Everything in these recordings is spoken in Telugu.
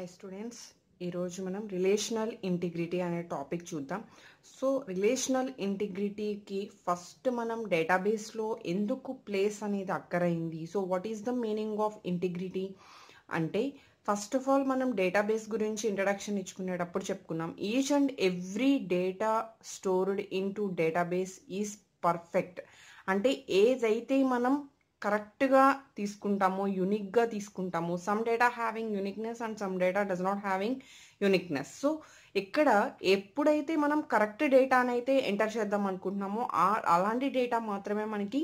హాయ్ స్టూడెంట్స్ ఈరోజు మనం రిలేషనల్ ఇంటిగ్రిటీ అనే టాపిక్ చూద్దాం. సో రిలేషనల్ ఇంటిగ్రిటీకి ఫస్ట్ మనం డేటాబేస్లో ఎందుకు ప్లేస్ అనేది అక్కరైంది? So what is the meaning of integrity అంటే ఫస్ట్ ఆఫ్ ఆల్ మనం డేటాబేస్ గురించి ఇంట్రడక్షన్ ఇచ్చుకునేటప్పుడు చెప్పుకున్నాం. Each and every data stored in to database is perfect అంటే ఏదైతే మనం కరెక్ట్గా తీసుకుంటాము యూనిక్గా తీసుకుంటాము. Some data having uniqueness and some data does not having uniqueness. So ఇక్కడ ఎప్పుడైతే మనం కరెక్ట్ డేటానైతే ఎంటర్ చేద్దాం అనుకుంటున్నామో ఆ అలాంటి డేటా మాత్రమే మనకి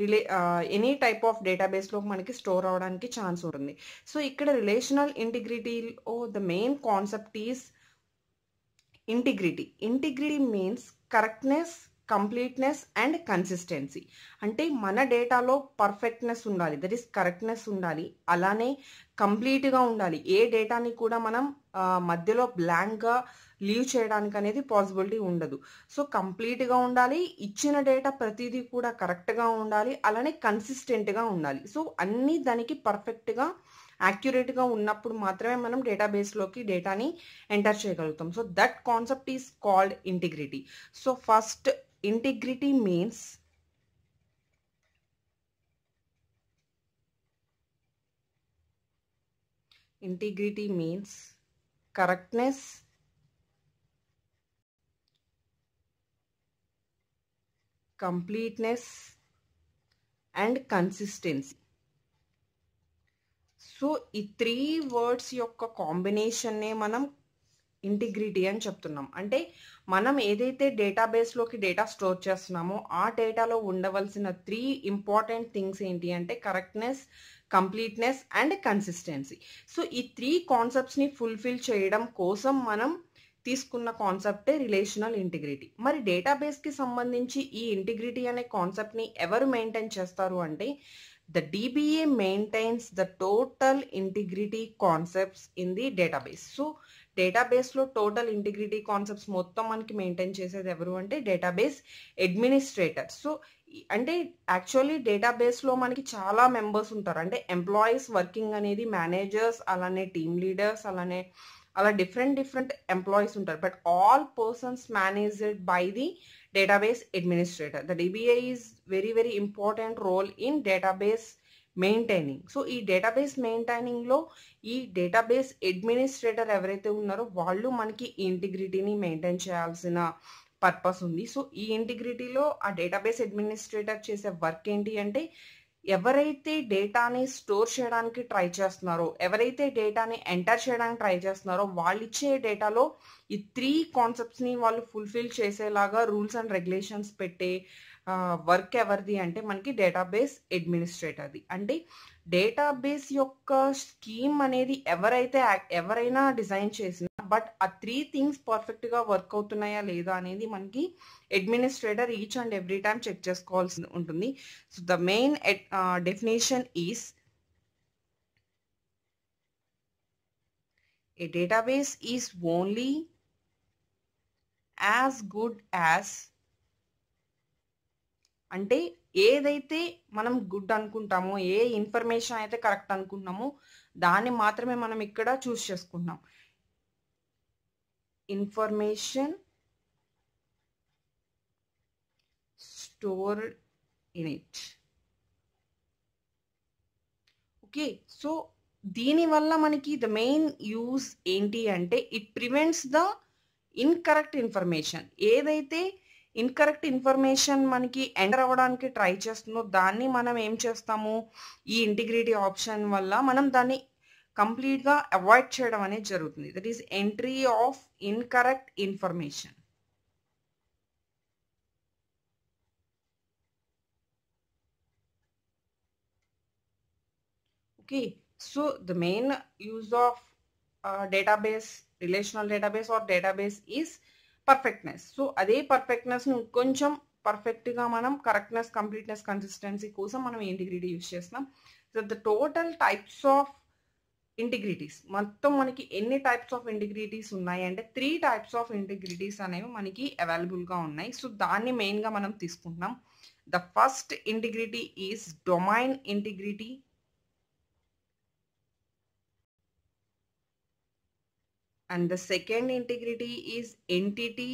రిలే ఎనీ టైప్ ఆఫ్ డేటాబేస్లో మనకి స్టోర్ అవడానికి ఛాన్స్ ఉంటుంది. సో ఇక్కడ relational ఇంటిగ్రిటీలో the main concept is integrity. Integrity means correctness completeness and consistency అంటే మన డేటాలో పర్ఫెక్ట్నెస్ ఉండాలి. దట్ ఈస్ కరెక్ట్నెస్ ఉండాలి. అలానే కంప్లీట్గా ఉండాలి. ఏ డేటాని కూడా మనం మధ్యలో బ్లాంక్గా లీవ్ చేయడానికి అనేది పాసిబిలిటీ ఉండదు. సో కంప్లీట్గా ఉండాలి. ఇచ్చిన డేటా ప్రతిదీ కూడా కరెక్ట్గా ఉండాలి. అలానే కన్సిస్టెంట్గా ఉండాలి. సో అన్నీ దానికి పర్ఫెక్ట్గా యాక్యురేట్గా ఉన్నప్పుడు మాత్రమే మనం డేటాబేస్లోకి డేటాని ఎంటర్ చేయగలుగుతాం. So that concept is called integrity so first integrity means integrity means correctness completeness and consistency so ఈ త్రీ వర్డ్స్ యొక్క కాంబినేషన్నే మనం ఇంటిగ్రిటీ అని చెప్తున్నాం. అంటే మనం ఏదైతే డేటాబేస్లోకి డేటా స్టోర్ చేస్తున్నామో ఆ డేటాలో ఉండవలసిన త్రీ ఇంపార్టెంట్ థింగ్స్ ఏంటి అంటే correctness completeness and consistency so ఈ త్రీ కాన్సెప్ట్స్ని ఫుల్ఫిల్ చేయడం కోసం మనం తీసుకున్న కాన్సెప్టే రిలేషనల్ ఇంటిగ్రిటీ మరి డేటాబేస్కి సంబంధించి ఈ ఇంటిగ్రిటీ అనే కాన్సెప్ట్ని ఎవరు మెయింటైన్ చేస్తారు అంటే the DBA maintains the total integrity concepts in the database so డేటాబేస్లో టోటల్ ఇంటిగ్రిటీ కాన్సెప్ట్స్ మొత్తం మనకి మెయింటైన్ చేసేది ఎవరు అంటే డేటాబేస్ అడ్మినిస్ట్రేటర్. సో అంటే యాక్చువల్లీ డేటాబేస్లో మనకి చాలా మెంబర్స్ ఉంటారు. అంటే ఎంప్లాయీస్ వర్కింగ్ అనేది మేనేజర్స్ అలానే టీమ్ లీడర్స్ అలానే అలా డిఫరెంట్ డిఫరెంట్ ఎంప్లాయీస్ ఉంటారు. But all persons managed by the database administrator. The DBI is very very important role in database maintaining so ఈ డేటాబేస్ మెయింటైనింగ్లో ఈ డేటాబేస్ అడ్మినిస్ట్రేటర్ ఎవరైతే ఉన్నారో వాళ్ళు మనకి ఇంటిగ్రిటీని మెయింటైన్ చేయాల్సిన పర్పస్ ఉంది. సో ఈ ఇంటిగ్రిటీలో ఆ డేటాబేస్ అడ్మినిస్ట్రేటర్ చేసే వర్క్ ఏంటి అంటే ఎవరైతే డేటాని స్టోర్ చేయడానికి ట్రై చేస్తున్నారో ఎవరైతే డేటాని ఎంటర్ చేయడానికి ట్రై చేస్తున్నారో వాళ్ళు ఇచ్చే డేటాలో ఈ త్రీ కాన్సెప్ట్స్ని వాళ్ళు ఫుల్ఫిల్ చేసేలాగా రూల్స్ అండ్ రెగ్యులేషన్స్ పెట్టే వర్క్ ఎవరిది అంటే మనకి డేటాబేస్ అడ్మినిస్ట్రేటర్ది. అంటే డేటాబేస్ యొక్క స్కీమ్ అనేది ఎవరైతే ఎవరైనా డిజైన్ చేసినా బట్ ఆ త్రీ థింగ్స్ పర్ఫెక్ట్గా వర్క్ అవుతున్నాయా లేదా అనేది మనకి administrator each and every time check చేసుకోవాల్సి ఉంటుంది. So the main definition is a database is only as good as అంటే ఏదైతే మనం గుడ్ అనుకుంటామో ఏ ఇన్ఫర్మేషన్ అయితే కరెక్ట్ అనుకుంటున్నామో దాన్ని మాత్రమే మనం ఇక్కడ చూస్ చేసుకుంటున్నాం. Information store in it. Okay so దీనివల్ల మనకి ద మెయిన్ యూజ్ ఏంటి అంటే it prevents the incorrect information. ఏదైతే ఇన్కరెక్ట్ ఇన్ఫర్మేషన్ మనకి ఎంటర్ అవ్వడానికి ట్రై చేస్తుందో దాన్ని మనం ఏం చేస్తాము? ఈ ఇంటిగ్రిటీ ఆప్షన్ వల్ల మనం దాన్ని కంప్లీట్గా అవాయిడ్ చేయడం అనేది జరుగుతుంది. That is entry of incorrect information okay so the main use of database relational database or database is perfectness so అదే పర్ఫెక్ట్నెస్ని కొంచెం పర్ఫెక్ట్గా మనం కరెక్ట్నెస్ కంప్లీట్నెస్ కన్సిస్టెన్సీ కోసం మనం ఇంటిగ్రిటీ యూజ్ చేస్తాం so the total types of integrities మొత్తం మనకి ఎన్ని టైప్స్ ఆఫ్ ఇంటిగ్రిటీస్ ఉన్నాయి అంటే త్రీ టైప్స్ ఆఫ్ ఇంటిగ్రిటీస్ అనేవి మనకి అవైలబుల్గా ఉన్నాయి. సో దాన్ని మెయిన్గా మనం తీసుకుంటున్నాం. The first integrity is domain integrity and the second integrity is entity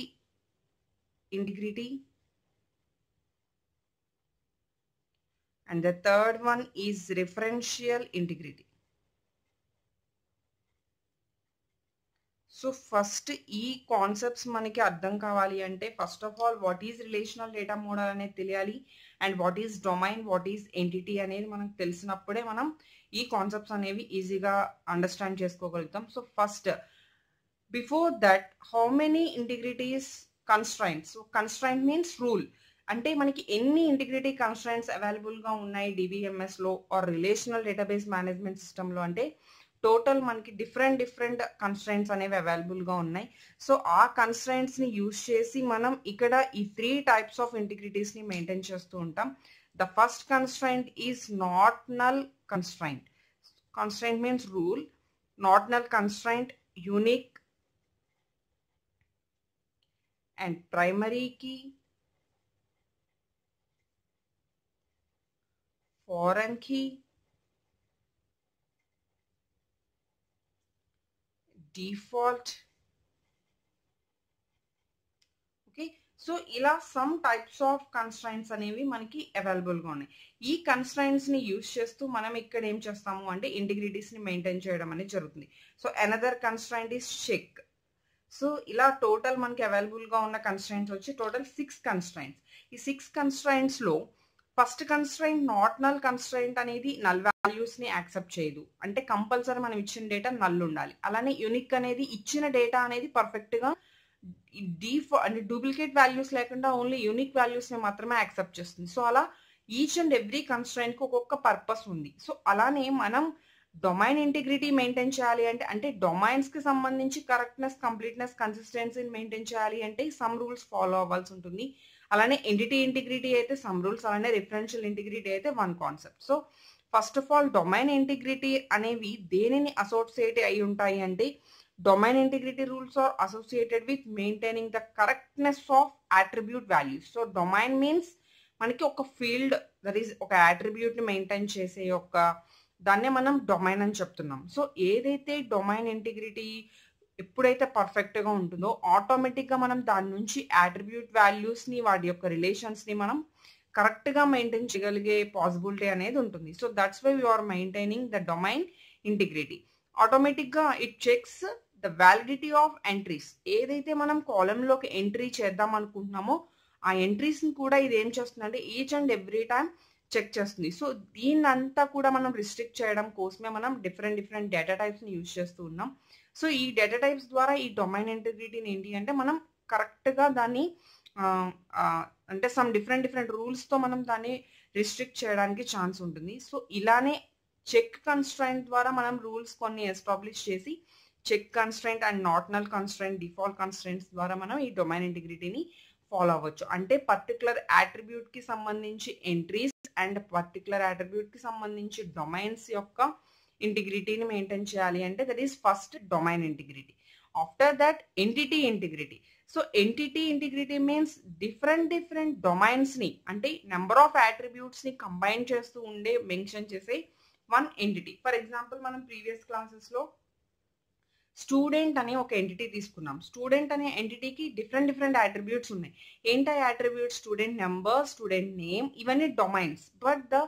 integrity. And the third one is referential integrity. So first ఈ కాన్సెప్ట్స్ మనకి అర్థం కావాలి అంటే first of all what is relational data model అనేది తెలియాలి. And what is domain what is entity అనేది మనకు తెలిసినప్పుడే మనం ఈ కాన్సెప్ట్స్ అనేవి ఈజీగా అండర్స్టాండ్ చేసుకోగలుగుతాం. So first before that how many integrities constraints constraint means rule అంటే మనకి ఎన్ని ఇంటిగ్రిటీ కన్స్ట్రైంట్స్ అవైలబుల్గా ఉన్నాయి డిబిఎంఎస్లో ఆర్ రిలేషనల్ డేటాబేస్ మేనేజ్మెంట్ సిస్టంలో అంటే టోటల్ మనకి డిఫరెంట్ డిఫరెంట్ కన్స్ట్రైంట్స్ అనేవి అవైలబుల్గా ఉన్నాయి. సో ఆ కన్స్ట్రైంట్స్ని యూజ్ చేసి మనం ఇక్కడ ఈ త్రీ టైప్స్ ఆఫ్ ఇంటిగ్రిటీస్ని మెయింటైన్ చేస్తూ ఉంటాం. The first constraint is not null constraint constraint means rule not null constraint unique and primary key, foreign key, default. Okay so ఇలా సమ్ టైప్స్ ఆఫ్ కన్స్ట్రైన్స్ అనేవి మనకి అవైలబుల్గా ఉన్నాయి. ఈ కన్స్ట్రైన్స్ని యూజ్ చేస్తూ మనం ఇక్కడ ఏం చేస్తాము అంటే ఇంటిగ్రిటీస్ని మెయింటైన్ చేయడం అనేది జరుగుతుంది. So another constraint is check so ఇలా టోటల్ మనకి అవైలబుల్గా ఉన్న కన్స్ట్రైంట్స్ వచ్చి టోటల్ సిక్స్ కన్స్ట్రైంట్స్ ఈ six కన్స్ట్రైంట్స్లో first constraint not null constraint అనేది నల్ వాల్యూస్ని యాక్సెప్ట్ చేయదు. అంటే కంపల్సరీ మనం ఇచ్చిన డేటా నల్ ఉండాలి. అలానే యునిక్ అనేది ఇచ్చిన డేటా అనేది పర్ఫెక్ట్గా డీఫా అంటే డూప్లికేట్ వాల్యూస్ లేకుండా ఓన్లీ యూనిక్ వాల్యూస్ని మాత్రమే యాక్సెప్ట్ చేస్తుంది. సో అలా ఈచ్ అండ్ ఎవ్రీ కన్స్ట్రైంట్కి ఒక్కొక్క పర్పస్ ఉంది. సో అలానే మనం డొమైన్ ఇంటిగ్రిటీ మెయింటైన్ చేయాలి అంటే అంటే డొమైన్స్కి సంబంధించి కరెక్ట్నెస్ కంప్లీట్నెస్ కన్సిస్టెన్సీని మెయింటైన్ చేయాలి అంటే సమ్ రూల్స్ ఫాలో అవ్వాల్సి ఉంటుంది. అలానే ఎంటిటీ ఇంటిగ్రిటీ అయితే సమ్ రూల్స్ అలానే రిఫరెన్షియల్ ఇంటిగ్రిటీ అయితే one concept so first of all domain integrity అనేవి దేనిని అసోసియేట్ అయి ఉంటాయి అంటే domain integrity rules are associated with maintaining the correctness of attribute values so domain means మనకి ఒక ఫీల్డ్ దట్ ఈస్ ఒక అట్రిబ్యూట్ని మెయింటైన్ చేసే ఒక దాన్నే మనం డొమైన్ అని చెప్తున్నాం. సో ఏదైతే డొమైన్ ఇంటిగ్రిటీ ఎప్పుడైతే పర్ఫెక్ట్గా ఉంటుందో ఆటోమేటిక్గా మనం దాని నుంచి అట్రిబ్యూట్ వాల్యూస్ని వాటి యొక్క రిలేషన్స్ని మనం కరెక్ట్గా మెయింటైన్ చేయగలిగే పాసిబిలిటీ అనేది ఉంటుంది. So that's why you are maintaining the domain integrity ఆటోమేటిక్గా it checks the validity of entries ఏదైతే మనం కాలంలోకి ఎంట్రీ చేద్దాం అనుకుంటున్నామో ఆ ఎంట్రీస్ని కూడా ఇది ఏం చేస్తుందంటే each and every time check చేస్తుంది. సో దీన్నంతా కూడా మనం రిస్ట్రిక్ట్ చేయడం కోసమే మనం డిఫరెంట్ డిఫరెంట్ డేటా టైప్స్ని యూజ్ చేస్తూ ఉన్నాం. సో ఈ డేటా టైప్స్ ద్వారా ఈ డొమైన్ ఇంటిగ్రిటీని ఏంటి అంటే మనం కరెక్ట్గా దాన్ని అంటే సమ్ డిఫరెంట్ డిఫరెంట్ రూల్స్తో మనం దాన్ని రిస్ట్రిక్ట్ చేయడానికి ఛాన్స్ ఉంటుంది. సో ఇలానే చెక్ కన్స్ట్రైంట్ ద్వారా మనం రూల్స్ కొన్ని ఎస్టాబ్లిష్ చేసి check constraint and not null constraint default constraints ద్వారా మనం ఈ డొమైన్ ఇంటిగ్రిటీని ఫాలో అవ్వచ్చు. అంటే పర్టికులర్కి సంబంధించి ఎంట్రీస్ అండ్ పర్టికులర్కి సంబంధించి డొమైన్స్ యొక్క ఇంటిగ్రిటీని మెయింటైన్ చేయాలి అంటే that is first domain integrity. After that entity integrity. So entity integrity means different different డొమైన్స్ని అంటే నెంబర్ ఆఫ్ని కంబైన్ చేస్తూ ఉండే మెన్షన్ చేసే వన్ ఎంటిటీ. ఫర్ ఎగ్జాంపుల్ మనం ప్రీవియస్ క్లాసెస్లో స్టూడెంట్ అనే ఒక ఎంటిటీ తీసుకున్నాం. స్టూడెంట్ అనే ఎంటిటీకి డిఫరెంట్ డిఫరెంట్ అట్రిబ్యూట్స్ ఉన్నాయి. ఏంటి attribute student number student name ఇవన్నీ domains but the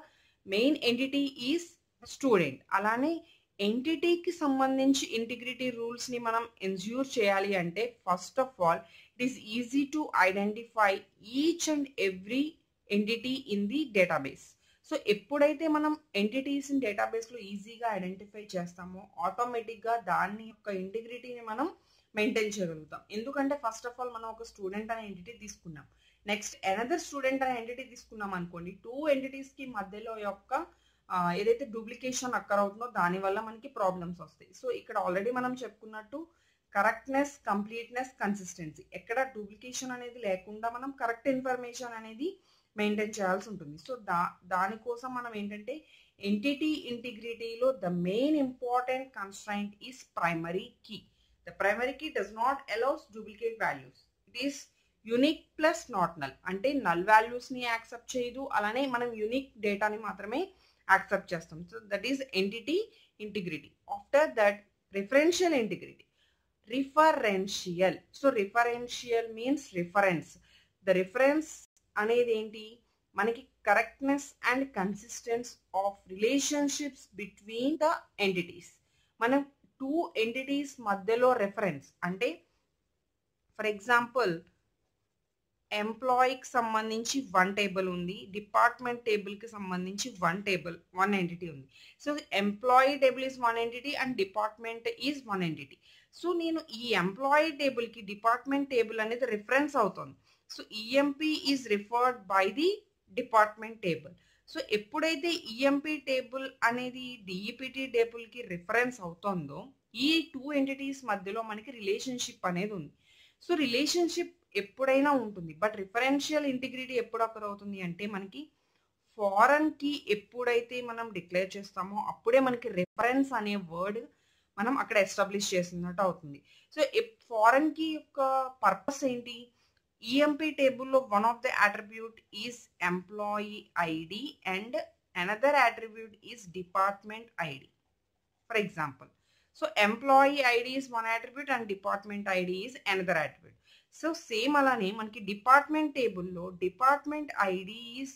main entity is student అలానే ఎంటిటీకి సంబంధించి ఇంటిగ్రిటీ రూల్స్ని మనం ఎన్జ్యూర్ చేయాలి అంటే first of all it is easy to identify each and every entity in the database so ఎప్పుడైతే మనం ఎంటిటీస్ని డేటాబేస్లో ఈజీగా ఐడెంటిఫై చేస్తామో ఆటోమేటిక్గా దాని యొక్క ఇంటిగ్రిటీని మనం మెయింటైన్ చేయగలుగుతాం. ఎందుకంటే ఫస్ట్ ఆఫ్ ఆల్ మనం ఒక స్టూడెంట్ అనే ఎంటిటీ తీసుకున్నాం. నెక్స్ట్ ఎనదర్ స్టూడెంట్ అనే ఎంటిటీ తీసుకున్నాం అనుకోండి టూ ఎంటిటీస్కి మధ్యలో యొక్క ఏదైతే డూప్లికేషన్ అక్కర్ అవుతుందో దానివల్ల మనకి ప్రాబ్లమ్స్ వస్తాయి. సో ఇక్కడ ఆల్రెడీ మనం చెప్పుకున్నట్టు కరెక్ట్నెస్ కంప్లీట్నెస్ కన్సిస్టెన్సీ ఎక్కడ డూప్లికేషన్ అనేది లేకుండా మనం కరెక్ట్ ఇన్ఫర్మేషన్ అనేది మెయింటైన్ చేయాల్సి ఉంటుంది సో దా దానికోసం మనం ఏంటంటే entity ఇంటిగ్రిటీలో the main important constraint is primary key the primary key does not allows duplicate values it is unique plus not null అంటే నల్ వాల్యూస్ని యాక్సెప్ట్ చేయదు. అలానే మనం యునిక్ డేటాని మాత్రమే యాక్సెప్ట్ చేస్తాం. So that is entity integrity after that referential integrity referential so referential means reference the reference అనేది ఏంటి మనకి correctness and consistence of relationships between the entities మనం టూ ఎంటిటీస్ మధ్యలో రెఫరెన్స్ అంటే ఫర్ ఎగ్జాంపుల్ ఎంప్లాయీకి సంబంధించి వన్ టేబుల్ ఉంది డిపార్ట్మెంట్ టేబుల్కి సంబంధించి వన్ టేబుల్ వన్ ఎంటిటీ ఉంది. So employee table is one entity and department is one entity so నేను ఈ ఎంప్లాయీ టేబుల్కి డిపార్ట్మెంట్ టేబుల్ అనేది రిఫరెన్స్ అవుతుంది. So EMP is referred by the department table so ఎప్పుడైతే ఈఎంపీ టేబుల్ అనేది డిఈపిటి టేబుల్కి రిఫరెన్స్ అవుతుందో ఈ టూ ఎంటిటీస్ మధ్యలో మనకి రిలేషన్షిప్ అనేది ఉంది. సో రిలేషన్షిప్ ఎప్పుడైనా ఉంటుంది. బట్ రిఫరెన్షియల్ ఇంటిగ్రిటీ ఎప్పుడు అక్కడ అవుతుంది అంటే మనకి ఫారెన్కి ఎప్పుడైతే మనం డిక్లేర్ చేస్తామో అప్పుడే మనకి రిఫరెన్స్ అనే వర్డ్ మనం అక్కడ ఎస్టాబ్లిష్ చేసినట్టు అవుతుంది. సో ఫారెన్కి యొక్క పర్పస్ ఏంటి? ఈఎంపీ టేబుల్లో one of the attribute is employee ID and another attribute is department ID for example so employee ID is one attribute and department ID is another attribute so same అలానే మనకి డిపార్ట్మెంట్ టేబుల్లో department ID is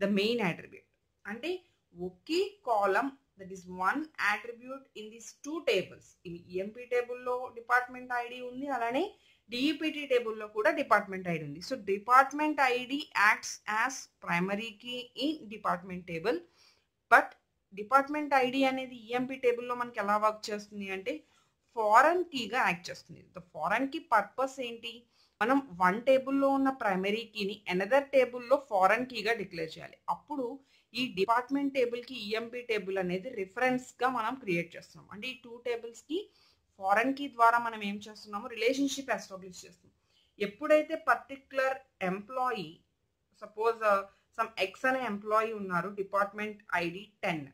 the main attribute అంటే ఒకే column that is one attribute in this two tables EMP టేబుల్లో డిపార్ట్మెంట్ ఐడి ఉంది అలానే డిఈపిటి టేబుల్లో కూడా డిపార్ట్మెంట్ ఐడి ఉంది. So department ID acts as primary key in department table but department ID అనేది ఈఎంపీ టేబుల్లో మనకి ఎలా వర్క్ చేస్తుంది అంటే ఫారెన్ కీగా యాక్ట్ చేస్తుంది. ద ఫారెన్ కీ పర్పస్ ఏంటి? మనం వన్ టేబుల్లో ఉన్న ప్రైమరీ కీని అనదర్ టేబుల్లో ఫారెన్ కీగా డిక్లేర్ చేయాలి. అప్పుడు ఈ డిపార్ట్మెంట్ టేబుల్కి ఈఎంపి టేబుల్ అనేది రిఫరెన్స్గా మనం క్రియేట్ చేస్తున్నాం. అంటే ఈ టూ టేబుల్స్కి ఫారెన్ కీ ద్వారా మనం ఏం చేస్తున్నాము రిలేషన్షిప్ ఎస్టాబ్లిష్ చేస్తున్నాం. ఎప్పుడైతే particular employee suppose some X అనే ఎంప్లాయీ ఉన్నారు డిపార్ట్మెంట్ ఐడి టెన్.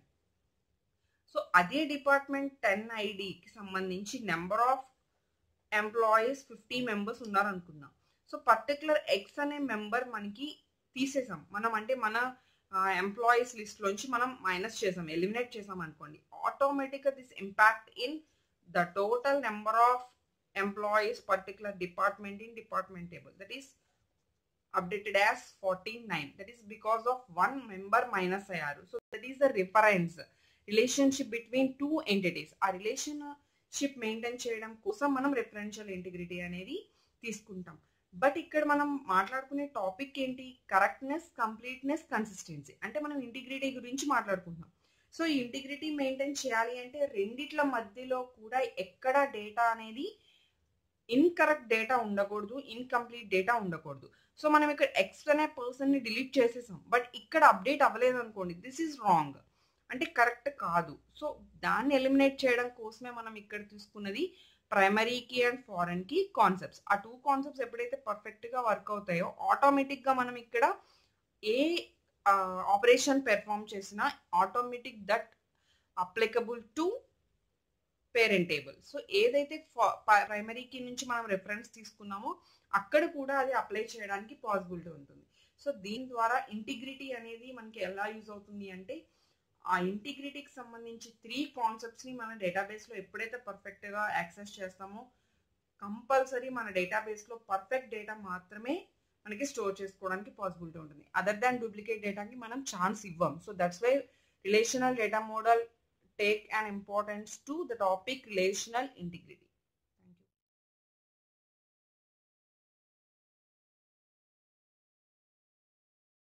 సో అదే డిపార్ట్మెంట్ టెన్ ఐడికి సంబంధించి number of employees fifty members ఉన్నారు సో పర్టికులర్ ఎక్స్ అనే మెంబర్ మనకి తీసేసాం. మనం అంటే మన ఎంప్లాయీస్ లిస్ట్లోంచి మనం మైనస్ చేసాం ఎలిమినేట్ చేసాం అనుకోండి. ఆటోమేటిక్గా this impact in the total number of employees particular department in department table that is updated as 49 that is because of one member minus అయ్యారు. So that is the reference relationship between two entities. ఆ రిలేషన్షిప్ మెయింటైన్ చేయడం కోసం మనం రిఫరెన్షియల్ ఇంటిగ్రిటీ అనేది తీసుకుంటాం. బట్ ఇక్కడ మనం మాట్లాడుకునే టాపిక్ ఏంటి? Correctness completeness consistency. అంటే మనం ఇంటిగ్రిటీ గురించి మాట్లాడుకుంటున్నాం. సో ఈ ఇంటిగ్రిటీ మెయింటైన్ చేయాలి అంటే రెండిట్ల మధ్యలో కూడా ఎక్కడ డేటా అనేది ఇన్కరెక్ట్ డేటా ఉండకూడదు ఇన్కంప్లీట్ డేటా ఉండకూడదు. సో మనం ఇక్కడ ఎక్స్ అనే పర్సన్ని డిలీట్ చేసేసాం. బట్ ఇక్కడ అప్డేట్ అవ్వలేదు అనుకోండి దిస్ ఈజ్ రాంగ్. అంటే కరెక్ట్ కాదు. సో దాన్ని ఎలిమినేట్ చేయడం కోసమే మనం ఇక్కడ తీసుకున్నది ప్రైమరీకి అండ్ ఫారెన్కి కాన్సెప్ట్స్. ఆ టూ కాన్సెప్ట్స్ ఎప్పుడైతే పర్ఫెక్ట్గా వర్క్ అవుతాయో ఆటోమేటిక్గా మనం ఇక్కడ ఏ ఆపరేషన్ పెర్ఫామ్ చేసినా automatic that applicable to parent table so ఏదైతే ప్రైమరీకి నుంచి మనం రెఫరెన్స్ తీసుకున్నామో అక్కడ కూడా అది అప్లై చేయడానికి పాసిబిలిటీ ఉంటుంది. సో దీని ద్వారా ఇంటిగ్రిటీ అనేది మనకి ఎలా యూజ్ అవుతుంది అంటే ఆ ఇంటిగ్రిటీకి సంబంధించి త్రీ కాన్సెప్ట్స్ని మన డేటాబేస్లో ఎప్పుడైతే పర్ఫెక్ట్గా యాక్సెస్ చేస్తామో కంపల్సరీ మన డేటాబేస్లో పర్ఫెక్ట్ డేటా మాత్రమే మనకి స్టోర్ చేసుకోవడానికి పాసిబిలిటీ ఉంటుంది. అదర్ దాన్ డూప్లికేట్ డేటాకి మనం ఛాన్స్ ఇవ్వం. So that's why relational data model take and importance to the topic relational integrity